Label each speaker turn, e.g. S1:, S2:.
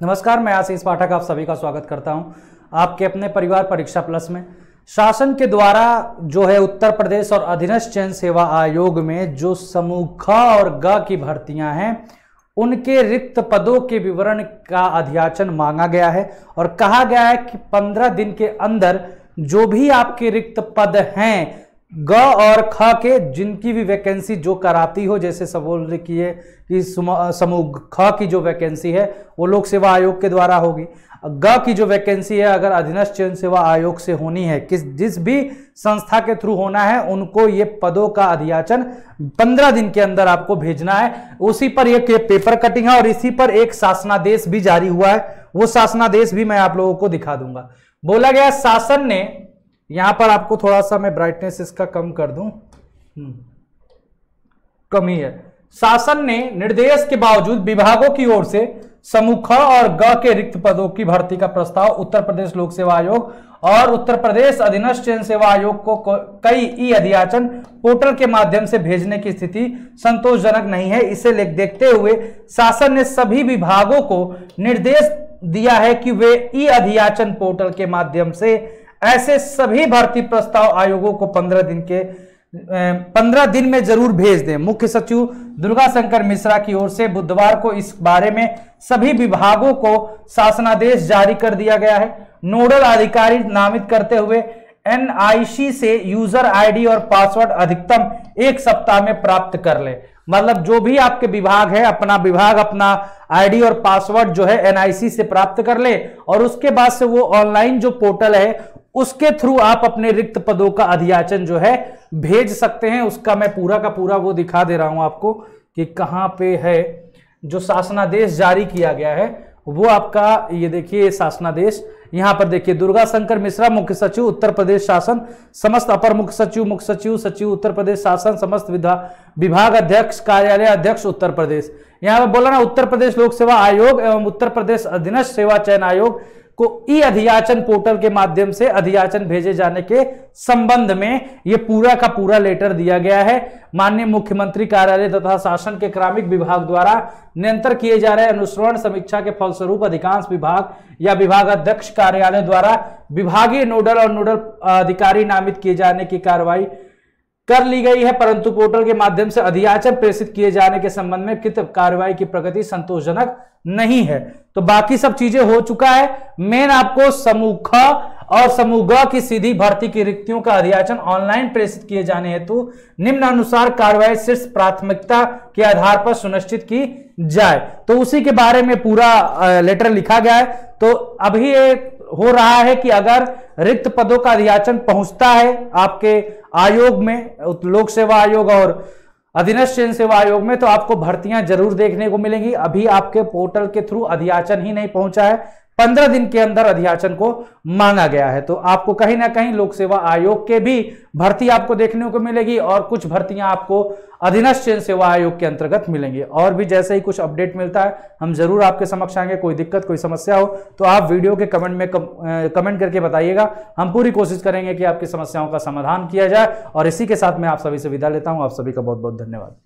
S1: नमस्कार, मैं आशीष पाठक, आप सभी का स्वागत करता हूँ आपके अपने परिवार परीक्षा प्लस में। शासन के द्वारा जो है उत्तर प्रदेश और अधीनस्थ चयन सेवा आयोग में जो समूह ख और ग की भर्तियाँ हैं, उनके रिक्त पदों के विवरण का अध्याचन मांगा गया है और कहा गया है कि पंद्रह दिन के अंदर जो भी आपके रिक्त पद हैं ग और ख के जिनकी भी वैकेंसी जो कराती हो, जैसे सबोल किए कि समूह ख की जो वैकेंसी है, वो लोक सेवा आयोग के द्वारा होगी। ग की जो वैकेंसी है, अगर अधीनस्थ चयन सेवा आयोग से होनी है, किस, जिस भी संस्था के थ्रू होना है, उनको ये पदों का अधियाचन पंद्रह दिन के अंदर आपको भेजना है। उसी पर एक पेपर कटिंग है और इसी पर एक शासनादेश भी जारी हुआ है। वो शासनादेश भी मैं आप लोगों को दिखा दूँगा। बोला गया शासन ने यहाँ पर आपको थोड़ा सा मैं ब्राइटनेस इसका कम कर दूँ। हम्म। कमी है। शासन ने निर्देश के बावजूद विभागों की ओर से समूह और ग के रिक्त पदों की भर्ती का प्रस्ताव उत्तर प्रदेश लोक सेवा आयोग और उत्तर प्रदेश अधीनस्थ चयन सेवा आयोग को कई ई अधियाचन पोर्टल के माध्यम से भेजने की स्थिति संतोषजनक नहीं है। इसे देखते हुए शासन ने सभी विभागों को निर्देश दिया है कि वे ई अधियाचन पोर्टल के माध्यम से ऐसे सभी भर्ती प्रस्ताव आयोगों को पंद्रह दिन के पंद्रह दिन में ज़रूर भेज दें। मुख्य सचिव दुर्गा शंकर मिश्रा की ओर से बुधवार को इस बारे में सभी विभागों को शासनादेश जारी कर दिया गया है। नोडल अधिकारी नामित करते हुए एनआईसी से यूज़र आईडी और पासवर्ड अधिकतम एक सप्ताह में प्राप्त कर ले। मतलब जो भी आपके विभाग है, अपना विभाग, अपना आईडी और पासवर्ड जो है एनआईसी से प्राप्त कर ले और उसके बाद से वो ऑनलाइन जो पोर्टल है उसके थ्रू आप अपने रिक्त पदों का अधियाचन जो है भेज सकते हैं। उसका मैं पूरा का पूरा वो दिखा दे रहा हूँ आपको कि कहाँ पे है। जो शासनादेश जारी किया गया है, वो आपका, ये देखिए शासनादेश। यहाँ पर देखिए, दुर्गा शंकर मिश्रा मुख्य सचिव, उत्तर प्रदेश शासन, समस्त अपर मुख्य सचिव मुख्य सचिव सचिव, उत्तर प्रदेश शासन, समस्त विधा, विभाग अध्यक्ष, कार्यालय अध्यक्ष, उत्तर प्रदेश। यहाँ पर बोला ना, उत्तर प्रदेश लोक सेवा आयोग एवं उत्तर प्रदेश अधीनस्थ सेवा चयन आयोग को ई अधियाचन पोर्टल के माध्यम से अधियाचन भेजे जाने के संबंध में यह पूरा का पूरा लेटर दिया गया है। माननीय मुख्यमंत्री कार्यालय तथा शासन के क्रमिक विभाग द्वारा निरंतर किए जा रहे अनुसरण समीक्षा के फलस्वरूप अधिकांश विभाग या विभाग अध्यक्ष कार्यालय द्वारा विभागीय नोडल और नोडल अधिकारी नामित किए जाने की कार्रवाई कर ली गई है, परंतु पोर्टल के माध्यम से अधियाचन प्रेषित किए जाने के संबंध में कित कार्रवाई की प्रगति संतोषजनक नहीं है। तो बाकी सब चीज़ें हो चुका है। मेन आपको समूह और समूह की सीधी भर्ती की रिक्तियों का अधियाचन ऑनलाइन प्रेषित किए जाने हेतु निम्न अनुसार कार्रवाई शीर्ष प्राथमिकता के आधार पर सुनिश्चित की जाए। तो उसी के बारे में पूरा लेटर लिखा गया है। तो अभी ये हो रहा है कि अगर रिक्त पदों का अधियाचन पहुँचता है आपके आयोग में लोक सेवा आयोग और अधीनस्थ चयन सेवा आयोग में तो आपको भर्तियाँ ज़रूर देखने को मिलेंगी। अभी आपके पोर्टल के थ्रू अधियाचन ही नहीं पहुँचा है। पंद्रह दिन के अंदर अधियाचन को मांगा गया है। तो आपको कहीं ना कहीं लोक सेवा आयोग के भी भर्ती आपको देखने को मिलेगी और कुछ भर्तियाँ आपको अधीनस्थ चयन सेवा आयोग के अंतर्गत मिलेंगी। और भी जैसे ही कुछ अपडेट मिलता है हम ज़रूर आपके समक्ष आएँगे। कोई दिक्कत कोई समस्या हो तो आप वीडियो के कमेंट में कम, कमेंट करके बताइएगा। हम पूरी कोशिश करेंगे कि आपकी समस्याओं का समाधान किया जाए। और इसी के साथ मैं आप सभी से विदा लेता हूँ। आप सभी का बहुत बहुत धन्यवाद।